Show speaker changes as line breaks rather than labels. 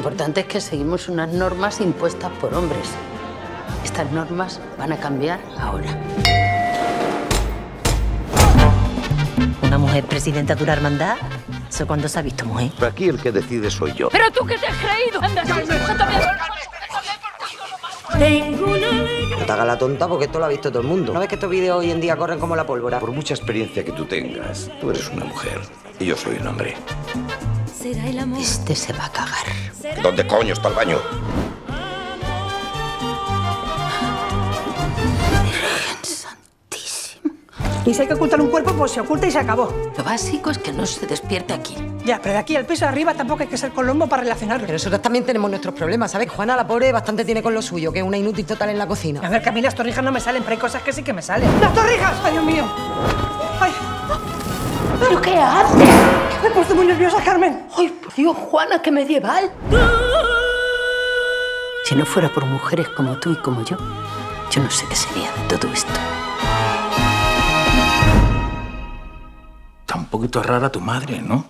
importante es que seguimos unas normas impuestas por hombres. Estas normas van a cambiar ahora.
¿Una mujer presidenta de una hermandad? ¿Eso cuándo se ha visto, mujer?
Aquí el que decide soy yo.
¿Pero tú qué te has creído? Anda,
No te hagas la tonta porque esto lo ha visto todo el mundo. ¿No ves que estos vídeos hoy en día corren como la pólvora?
Por mucha experiencia que tú tengas, tú eres una mujer y yo soy un hombre.
Este se va a cagar.
¿Dónde coño está el baño?
Santísimo.
Y si hay que ocultar un cuerpo, pues se oculta y se acabó.
Lo básico es que no se despierte aquí.
Ya, pero de aquí al piso de arriba tampoco hay que ser colombo para relacionarlo.
Pero nosotros también tenemos nuestros problemas, ¿sabes? Juana, la pobre, bastante tiene con lo suyo, que es una inútil total en la
A
cocina.
ver, que a mí las torrijas no me salen, pero hay cosas que sí que me salen. ¡Las torrijas! ¡Ay, Dios mío! ¡Ay!
¿Pero qué haces?
He puesto muy nerviosa, Carmen.
¡Ay, por Dios, Juana, qué medieval! Si no fuera por mujeres como tú y como yo, yo no sé qué sería de todo esto.
Está un poquito rara tu madre, ¿no?